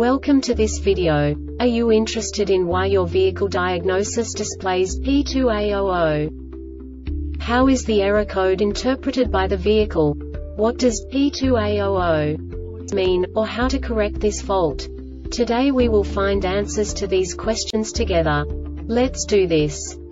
Welcome to this video. Are you interested in why your vehicle diagnosis displays P2A00? How is the error code interpreted by the vehicle? What does P2A00 mean, or how to correct this fault? Today we will find answers to these questions together. Let's do this.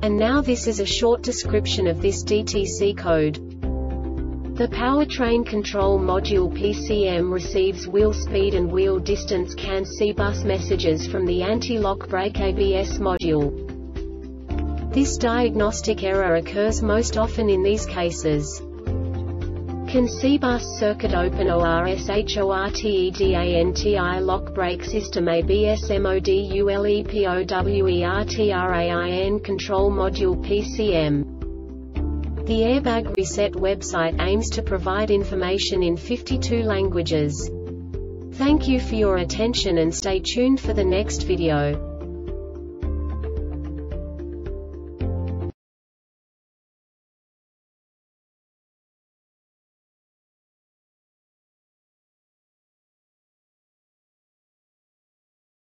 And now this is a short description of this DTC code. The Powertrain Control Module PCM receives wheel speed and wheel distance CAN C-bus messages from the anti-lock brake ABS module. This diagnostic error occurs most often in these cases. CAN C-bus circuit open OR ORSHORTEDANTI lock brake system ABS MODULEPOWERTRAIN control module PCM The Airbag Reset website aims to provide information in 52 languages. Thank you for your attention and stay tuned for the next video.